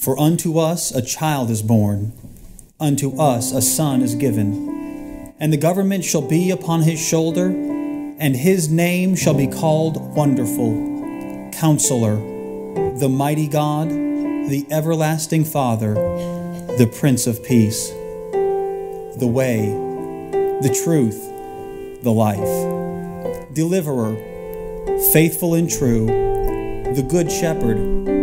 For unto us a child is born, unto us a son is given, and the government shall be upon his shoulder, and his name shall be called Wonderful, Counselor, the Mighty God, the Everlasting Father, the Prince of Peace, the way, the truth, the life, Deliverer, faithful and true, the Good Shepherd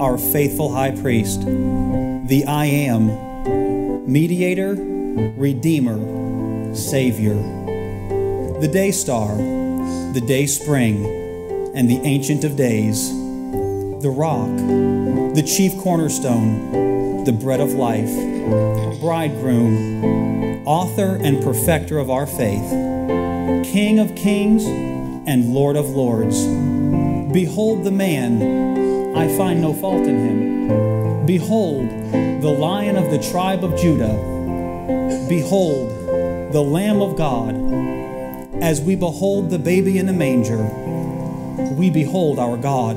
our faithful high priest, the I am, mediator, redeemer, savior, the day star, the day spring, and the ancient of days, the rock, the chief cornerstone, the bread of life, bridegroom, author and perfecter of our faith, King of kings and Lord of lords. Behold the man I find no fault in him. Behold, the lion of the tribe of Judah. Behold, the Lamb of God. As we behold the baby in the manger, we behold our God.